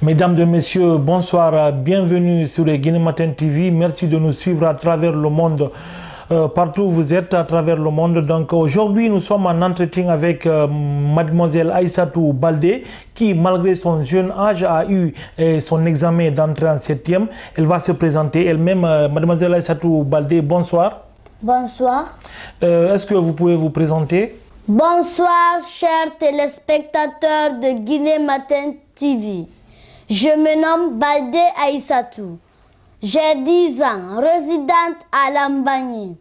Mesdames et messieurs, bonsoir, bienvenue sur les Guinée Matin TV. Merci de nous suivre à travers le monde. Euh, partout où vous êtes à travers le monde. Donc aujourd'hui, nous sommes en entretien avec euh, mademoiselle Aïssatou Baldé qui, malgré son jeune âge, a eu euh, son examen d'entrée en septième. Elle va se présenter elle-même. mademoiselle Aïssatou Baldé, bonsoir. Bonsoir. Est-ce que vous pouvez vous présenter? Bonsoir, chers téléspectateurs de Guinée Matin TV. Je me nomme Baldé Aïssatou. J'ai 10 ans, résidente à Lambani.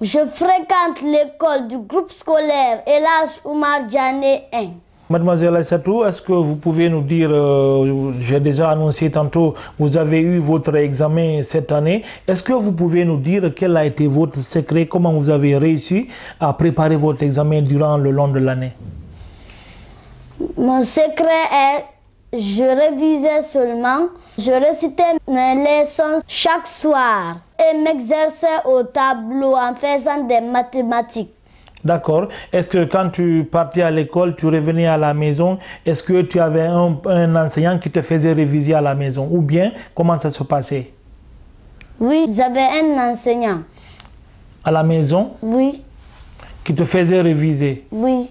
Je fréquente l'école du groupe scolaire Elas Oumar Djane 1. Mademoiselle Aïssatou, est-ce que vous pouvez nous dire, euh, j'ai déjà annoncé tantôt, vous avez eu votre examen cette année. Est-ce que vous pouvez nous dire quel a été votre secret, comment vous avez réussi à préparer votre examen durant le long de l'année? Mon secret est je révisais seulement, je récitais mes leçons chaque soir et m'exerçais au tableau en faisant des mathématiques. D'accord. Est-ce que quand tu partais à l'école, tu revenais à la maison, est-ce que tu avais un, un, enseignant qui te faisait réviser à la maison? Ou bien, comment ça se passait? Oui, j'avais un enseignant. À la maison? Oui. Qui te faisait réviser? Oui.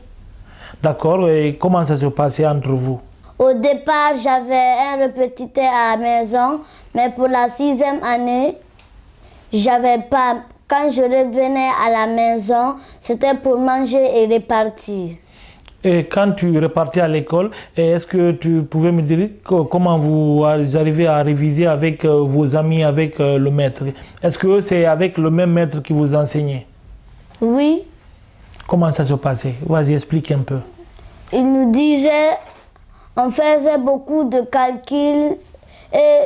D'accord. Et comment ça se passait entre vous? Au départ, j'avais un répétiteur à la maison, mais pour la sixième année, j'avais pas. Quand je revenais à la maison, c'était pour manger et repartir. Et quand tu repartais à l'école, est-ce que tu pouvais me dire comment vous arrivez à réviser avec euh, vos amis, avec euh, le maître? Est-ce que c'est avec le même maître qui vous enseignait? Oui. Comment ça se passait? Vas-y, explique un peu. Il nous disait on faisait beaucoup de calculs et,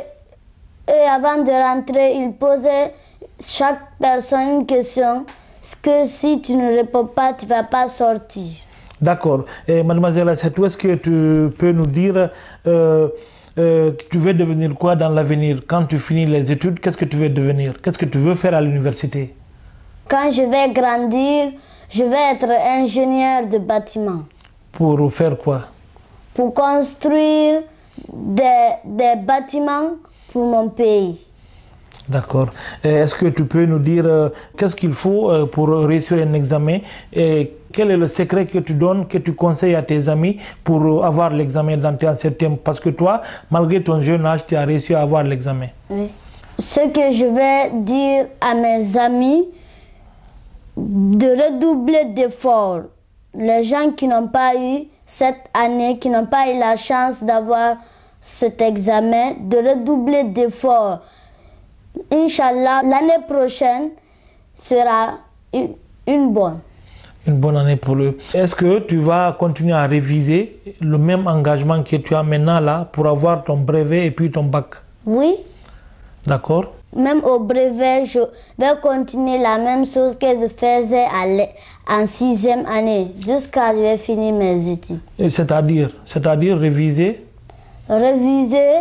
et avant de rentrer, il posait chaque personne une question. Ce que si tu ne réponds pas, tu ne vas pas sortir. D'accord. Et mademoiselle Assetou, est-ce que tu peux nous dire, euh, euh, tu veux devenir quoi dans l'avenir? Quand tu finis les études, qu'est-ce que tu veux devenir? Qu'est-ce que tu veux faire à l'université? Quand je vais grandir, je vais être ingénieur de bâtiment. Pour faire quoi? Pour construire des, des bâtiments pour mon pays. D'accord. Est-ce que tu peux nous dire euh, qu'est-ce qu'il faut euh, pour réussir un examen? Et quel est le secret que tu donnes, que tu conseilles à tes amis pour avoir l'examen d'entrée en septième? Parce que toi, malgré ton jeune âge, tu as réussi à avoir l'examen. Oui. Ce que je vais dire à mes amis, de redoubler d'efforts. Les gens qui n'ont pas eu cette année, qui n'ont pas eu la chance d'avoir cet examen, de redoubler d'efforts. Inch'Allah, l'année prochaine sera une, bonne. Une bonne année pour eux. Est-ce que tu vas continuer à réviser le même engagement que tu as maintenant là pour avoir ton brevet et puis ton bac? Oui. D'accord même au brevet, je vais continuer la même chose que je faisais en sixième année, jusqu'à ce que je finir mes études. C'est-à-dire C'est-à-dire réviser? Réviser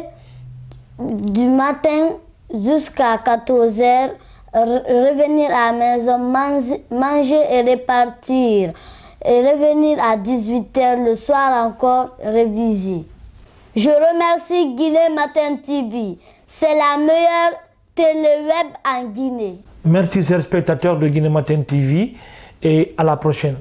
du matin jusqu'à 14 heures, revenir à la maison, manger, et repartir. Et revenir à 18 heures le soir encore, réviser. Je remercie Guinée Matin TV. C'est la meilleure web en Guinée. Merci, chers spectateurs de Guinée Matin TV, et à la prochaine.